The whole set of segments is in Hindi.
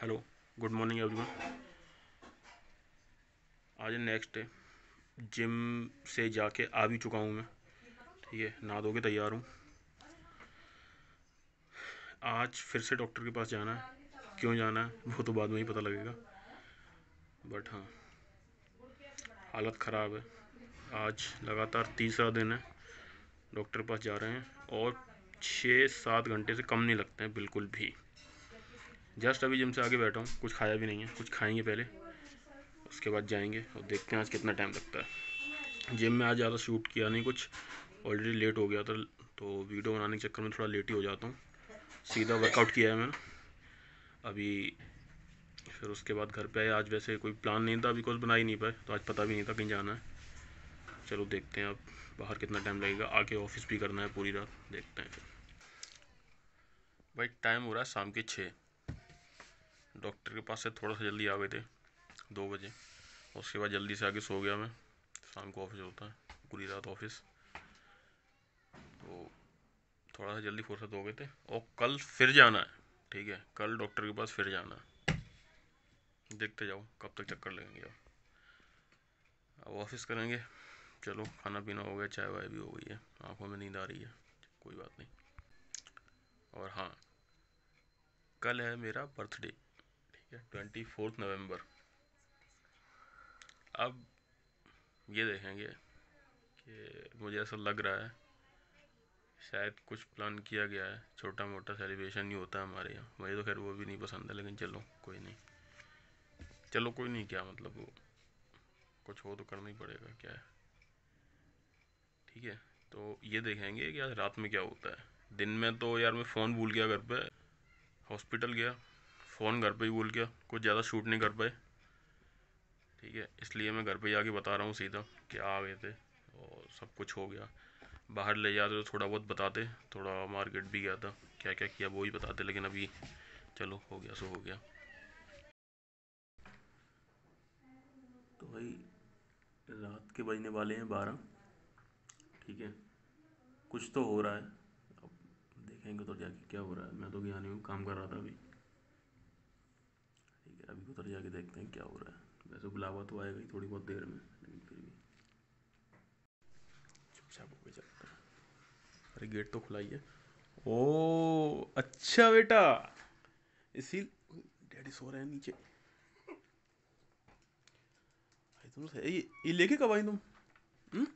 Hello, good morning everyone. आज नेक्स्ट डे, जिम से जाके आ भी चुका हूँ मैं। ठीक है, नहा धो के तैयार हूँ। आज फिर से डॉक्टर के पास जाना है। क्यों जाना है, वो तो बाद में ही पता लगेगा। बट हाँ हालत ख़राब है। आज लगातार तीसरा दिन है, डॉक्टर के पास जा रहे हैं और छः सात घंटे से कम नहीं लगते हैं, बिल्कुल भी। जस्ट अभी जिम से आगे बैठा हूँ। कुछ खाया भी नहीं है। कुछ खाएँगे पहले। उसके बाद जाएँगे और देखते हैं आज कितना टाइम लगता है। जिम में आज ज़्यादा शूट किया नहीं, कुछ ऑलरेडी लेट हो गया था तो वीडियो बनाने के चक्कर में थोड़ा लेट ही हो जाता हूँ। सीधा वर्कआउट किया है मैंने। अभी फिर उसके बाद घर पे आए। आज वैसे कोई प्लान नहीं था बिकॉज़ बना ही नहीं पाए। तो आज पता भी नहीं था कहीं जाना है। चलो देखते हैं अब बाहर कितना टाइम लगेगा। आके ऑफ़िस भी करना है पूरी रात। देखते हैं फिर। भाई टाइम हो रहा है शाम के छः डॉक्टर के पास से थोड़ा सा जल्दी आ गए थे, दो बजे। उसके बाद जल्दी से आके सो गया मैं। शाम को ऑफ़िस होता है, पूरी रात ऑफ़िस तो थोड़ा सा जल्दी फुर्सत हो गए थे। और कल फिर जाना है, ठीक है? कल डॉक्टर के पास फिर जाना है। देखते जाओ, कब तक चक्कर लगेंगे अब अब ऑफ़िस करेंगे, चलो खाना पीना हो गया चाय वाय भी हो गई है। आँखों में नींद आ रही है, कोई बात नहीं। और हाँ कल है मेरा बर्थडे ट्वेंटी फोर्थ नवंबर अब ये देखेंगे कि मुझे ऐसा लग रहा है, शायद कुछ प्लान किया गया है। छोटा मोटा सेलिब्रेशन नहीं होता है हमारे यहाँ। मुझे तो खैर वो भी नहीं पसंद है, लेकिन चलो, कोई नहीं। चलो, कोई नहीं, क्या मतलब वो? कुछ हो तो करना ही पड़ेगा, क्या है? ठीक है तो ये देखेंगे कि आज रात में क्या होता है। दिन में तो यार मैं फ़ोन भूल गया घर पे। हॉस्पिटल गया। फ़ोन घर पे ही भूल गया, कुछ ज़्यादा शूट नहीं कर पाए। ठीक है, इसलिए मैं घर पे जाके बता रहा हूँ सीधा कि आ गए थे और सब कुछ हो गया। बाहर ले जाते तो थोड़ा बहुत बताते, थोड़ा मार्केट भी गया था क्या क्या किया वो ही बताते, लेकिन अभी चलो, हो गया, सो हो गया। तो भाई, रात के बजने वाले हैं बारह, ठीक है। कुछ तो हो रहा है, अब देखेंगे तो जाके क्या हो रहा है। मैं तो गया नहीं हूँ, काम कर रहा था अभी। उधर जाके देखते हैं क्या हो रहा है। वैसे बुलावा तो आएगा ही थोड़ी बहुत देर में लेकिन फिर भी। चुपचाप होके चलता है। अरे गेट तो खुला ही है। ओ अच्छा बेटा। इसी डैडी सो रहे हैं नीचे। तुम ये ये लेके कब आई तुम? हम्म?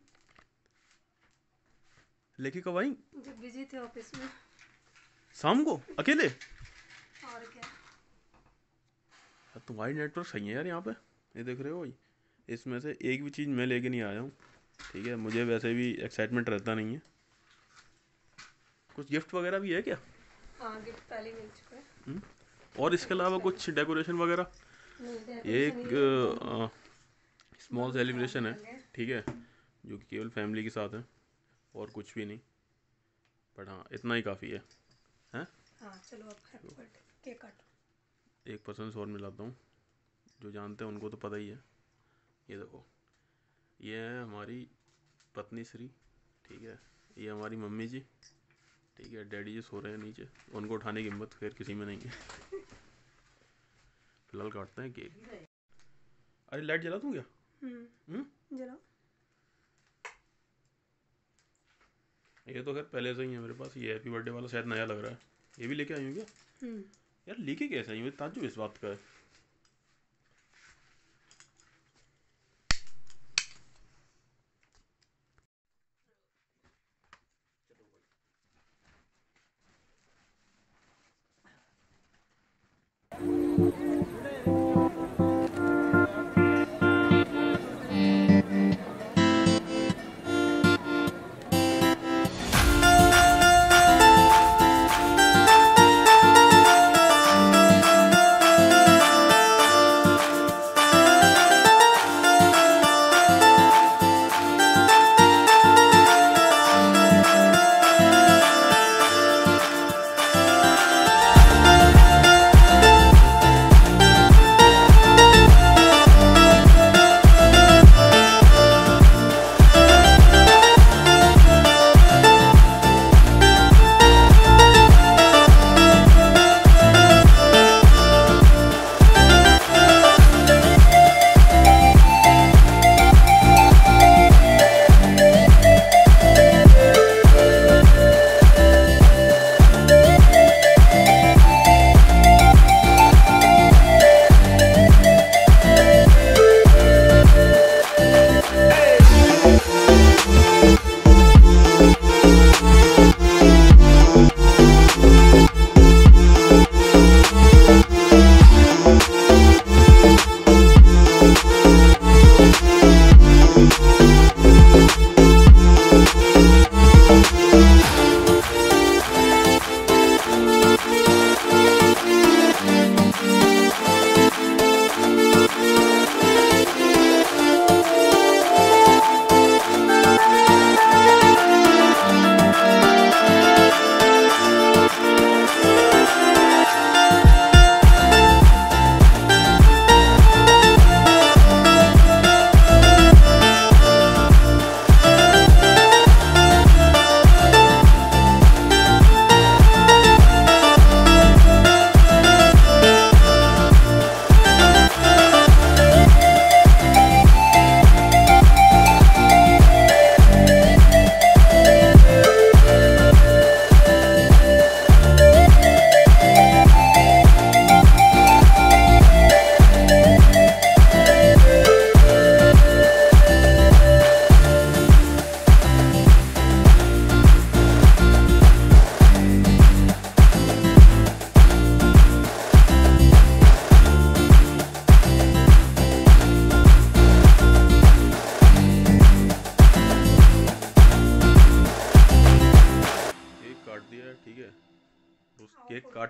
लेके कब आई? जब बिज़ी थे ऑफ़िस में। शाम को? अकेले? और क्या? तुम्हारी नेटवर्क सही है यार यहाँ पे। ये देख रहे हो भाई। इसमें से एक भी चीज़ मैं लेके नहीं आया हूँ। ठीक है मुझे वैसे भी एक्साइटमेंट रहता नहीं है। कुछ गिफ्ट वगैरह भी है क्या? हाँ गिफ्ट पहले मिल चुका है। हम्म? और इसके अलावा कुछ डेकोरेशन वगैरह? ये एक स्मॉल सेलिब्रेशन है। ठीक है जो कि केवल फैमिली के साथ है और कुछ भी नहीं। बट हाँ इतना ही काफ़ी है। हैं? हाँ चलो अब केक काटो। एक पर्सन से और मिलाता हूँ। जो जानते हैं उनको तो पता ही है। ये देखो ये है हमारी पत्नी श्री ठीक है? ये हमारी मम्मी जी ठीक है? डैडी जी सो रहे हैं नीचे। उनको उठाने की हिम्मत फिर किसी में नहीं है। फ़िलहाल काटते हैं केक। अरे लाइट जला दूँ क्या? हम्म, हम्म? जला ये तो खैर पहले से ही है मेरे पास। ये हैप्पी बर्थडे वाला शायद नया लग रहा है। ये भी लेके आई हूँ क्या? हम्म। यार लेके कैसे आई मुझे ताजुब इस बात का है।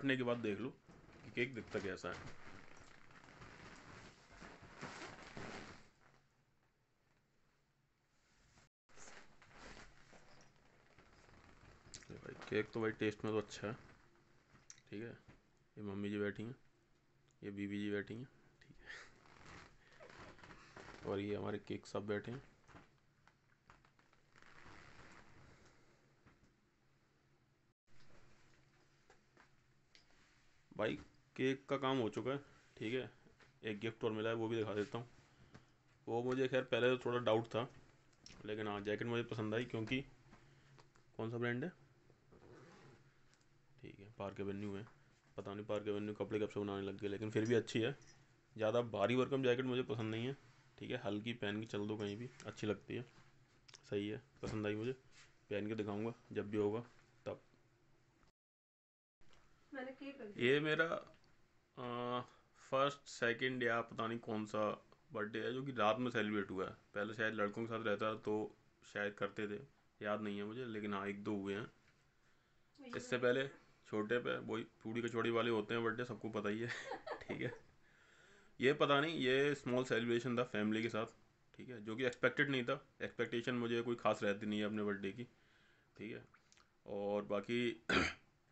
काटने के बाद देख लो कि केक दिखता कैसा है। भाई, केक तो भाई टेस्ट में तो अच्छा है। ठीक है? ये मम्मी जी बैठी हैं, ये बीबी जी बैठी हैं, ठीक है। और ये हमारे केक सब बैठे हैं। भाई, केक का काम हो चुका है, ठीक है? एक गिफ्ट और मिला है, वो भी दिखा देता हूँ। वो मुझे खैर पहले तो थोड़ा डाउट था, लेकिन हाँ जैकेट मुझे पसंद आई क्योंकि कौन सा ब्रांड है? ठीक है पार्क एवेन्यू है। पता नहीं पार्क एवेन्यू कपड़े कब से बनाने लग गए, लेकिन फिर भी अच्छी है। ज़्यादा भारी वर्कम जैकेट मुझे पसंद नहीं है, ठीक है? हल्की पहन के चल दो कहीं भी, अच्छी लगती है। सही है, पसंद आई मुझे। पहन के दिखाऊँगा, जब भी होगा। ये मेरा फ़र्स्ट सेकंड या पता नहीं कौन सा बर्थडे है जो कि रात में सेलिब्रेट हुआ है। पहले शायद लड़कों के साथ रहता तो शायद करते थे। याद नहीं है मुझे लेकिन हाँ एक दो हुए हैं। इससे पहले छोटे पे वही पूड़ी कचौड़ी वाले होते हैं बर्थडे सबको पता ही है। ठीक है। ये पता नहीं ये स्मॉल सेलिब्रेशन था फैमिली के साथ। ठीक है जो कि एक्सपेक्टेड नहीं था। एक्सपेक्टेशन मुझे कोई खास रहती नहीं है अपने बर्थडे की। ठीक है। और बाकी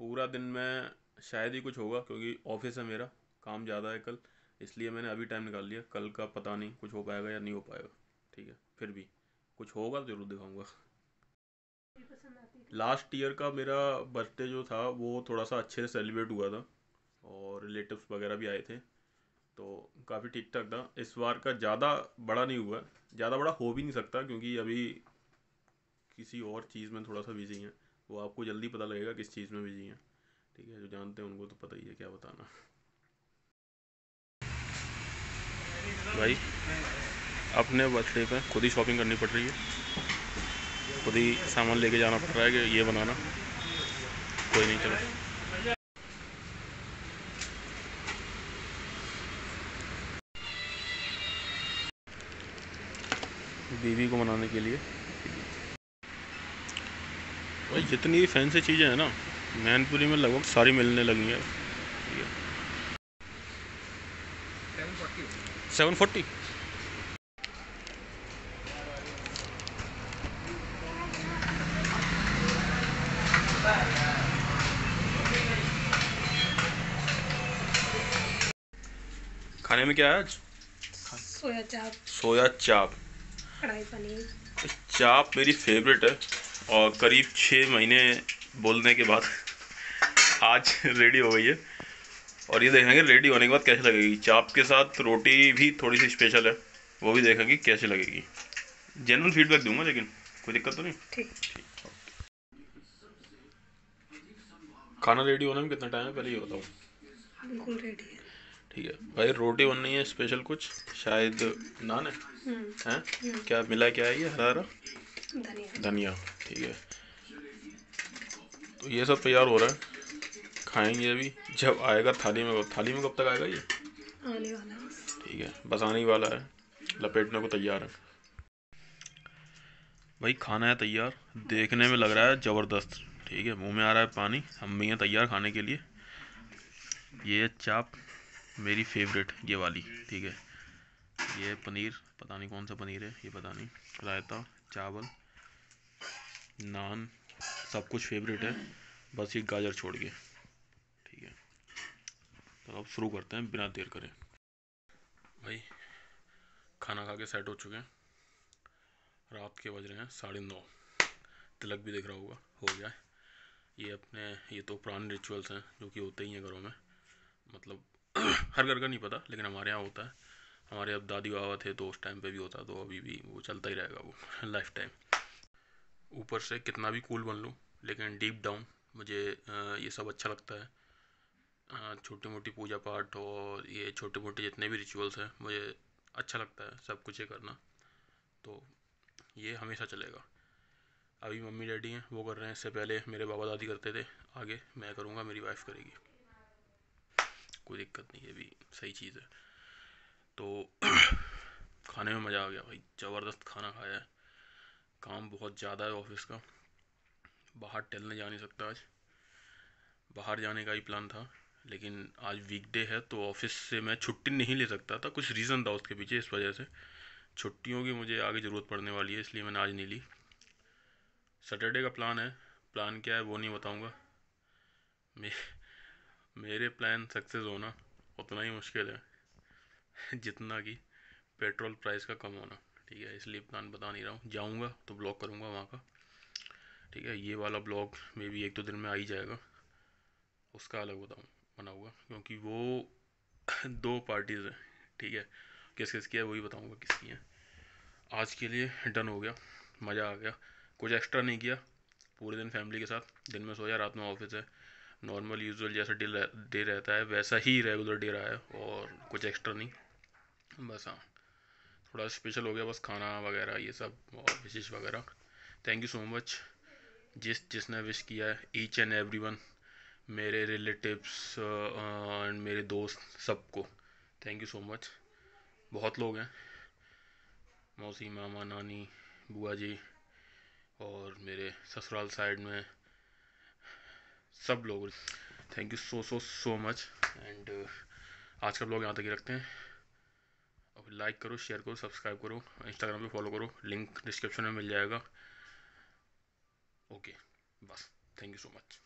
पूरा दिन में शायद ही कुछ होगा, क्योंकि ऑफ़िस है मेरा, काम ज़्यादा है कल, इसलिए मैंने अभी टाइम निकाल लिया। कल का पता नहीं कुछ हो पाएगा या नहीं हो पाएगा, ठीक है? फिर भी कुछ होगा तो ज़रूर दिखाऊँगा। लास्ट ईयर का मेरा बर्थडे जो था, वो थोड़ा सा अच्छे से सेलिब्रेट हुआ था, और रिलेटिव्स वगैरह भी आए थे तो काफ़ी ठीक ठाक था। इस बार का ज़्यादा बड़ा नहीं हुआ, ज़्यादा बड़ा हो भी नहीं सकता, क्योंकि अभी किसी और चीज़ में थोड़ा सा बिज़ी हैं। वो आपको जल्दी पता लगेगा किस चीज़ में बिज़ी हैं। ठीक है, जो जानते हैं उनको तो पता ही है क्या बताना। भाई, अपने बर्थडे पे खुद ही शॉपिंग करनी पड़ रही है। खुद ही सामान लेके जाना पड़ रहा है कि ये बनाना। कोई नहीं, चलो। बीवी को मनाने के लिए। भाई, जितनी फैंसी चीज़ें हैं ना मैनपुरी में लगभग सारी मिलने लगी हैं। Seven forty. खाने में क्या है आज? सोया चाप। सोया चाप। कढ़ाई पनीर। चाप मेरी फेवरेट है और करीब छः महीने बोलने के बाद आज रेडी हो गई है। और ये देखेंगे रेडी होने के बाद कैसे लगेगी। चाप के साथ रोटी भी थोड़ी सी स्पेशल है। वो भी देखेंगे कैसे लगेगी। जेनुअन फीडबैक दूँगा लेकिन कोई दिक्कत तो नहीं? ठीक। खाना रेडी होने में कितना टाइम है? पहले ये बताऊँ बिल्कुल रेडी है। ठीक है। भाई रोटी बननी है स्पेशल कुछ? शायद नान है? हम्म, हैं? क्या मिला क्या है ये? हरा हरा? धनिया। धनिया ठीक है। तो ये सब तैयार हो रहा है। खाएँगे अभी। जब आएगा थाली में थाली में कब तक आएगा ये? आने वाला है ठीक है बस आने ही वाला है। लपेटने को तैयार है। भाई खाना है तैयार। देखने में लग रहा है ज़बरदस्त। ठीक है मुँह में आ रहा है पानी। हम भी हैं तैयार खाने के लिए। ये चाप मेरी फेवरेट ये वाली। ठीक है ये पनीर। पता नहीं कौन सा पनीर है ये पता नहीं। रायता चावल नान सब कुछ फेवरेट है। बस ये गाजर छोड़ के। तो अब शुरू करते हैं, बिना देर करें। भाई, खाना खा के सेट हो चुके हैं। रात के बज रहे हैं, साढ़े नौ। तिलक भी दिख रहा होगा, हो गया ये अपने, ये तो पुराने रिचुअल्स हैं, जो कि होते ही हैं घरों में। मतलब हर घर का नहीं पता, लेकिन हमारे यहाँ होता है। हमारे अब दादी बाबा थे तो उस टाइम पे भी होता तो अभी भी वो चलता ही रहेगा वो लाइफ टाइम ऊपर से कितना भी कूल बन लूँ, लेकिन डीप डाउन मुझे ये सब अच्छा लगता है। छोटी मोटी पूजा पाठ और ये छोटे मोटे जितने भी रिचुअल्स हैं, मुझे अच्छा लगता है सब कुछ ये करना। तो ये हमेशा चलेगा। अभी मम्मी डैडी हैं, वो कर रहे हैं, इससे पहले मेरे बाबा दादी करते थे, आगे मैं करूँगा, मेरी वाइफ करेगी। कोई दिक्कत नहीं है भी सही चीज़ है। तो खाने में मज़ा आ गया भाई, ज़बरदस्त खाना खाया है। काम बहुत ज़्यादा है ऑफ़िस का। बाहर टहलने जा नहीं सकता आज। बाहर जाने का ही प्लान था। लेकिन आज वीकडे है तो ऑफ़िस से मैं छुट्टी नहीं ले सकता था। कुछ रीज़न था उसके पीछे, इस वजह से। छुट्टियों की मुझे आगे ज़रूरत पड़ने वाली है, इसलिए मैंने आज नहीं ली। सैटरडे का प्लान है। प्लान क्या है, वो नहीं बताऊँगा। मे, मेरे प्लान सक्सेस होना उतना ही मुश्किल है, जितना कि पेट्रोल प्राइस का कम होना। ठीक है, इसलिए प्लान बता नहीं रहा हूँ। जाऊँगा तो ब्लॉग करूँगा वहाँ का। ठीक है, ये वाला ब्लॉग मे भी एक दो दिन में आ ही जाएगा। उसका अलग बताऊँ बनाऊँगा क्योंकि वो दो पार्टीज़ हैं, ठीक है? किस किस की है, वही बताऊँगा किसकी है। आज के लिए डन हो गया, मज़ा आ गया। कुछ एक्स्ट्रा नहीं किया, पूरे दिन फैमिली के साथ, दिन में सोया रात में ऑफ़िस है। नॉर्मल यूजुअल जैसा डे डे रहता है, वैसा ही रेगुलर डे रहा है, और कुछ एक्स्ट्रा नहीं। बस हाँ थोड़ा स्पेशल हो गया, बस खाना वगैरह, ये सब, और विशेष वगैरह। थैंक यू सो मच जिस, जिसने विश किया है ईच एंड एवरी वन मेरे रिलेटिव्स एंड मेरे दोस्त सबको। थैंक यू सो मच बहुत लोग हैं। मौसी, मामा, नानी, बुआ जी और मेरे ससुराल साइड में सब लोग। Thank you so so so much and आज का ब्लॉग यहाँ तक ही रखते हैं। अब लाइक करो शेयर करो सब्सक्राइब करो इंस्टाग्राम पे फॉलो करो। लिंक डिस्क्रिप्शन में मिल जाएगा। ओके बस. Thank you so much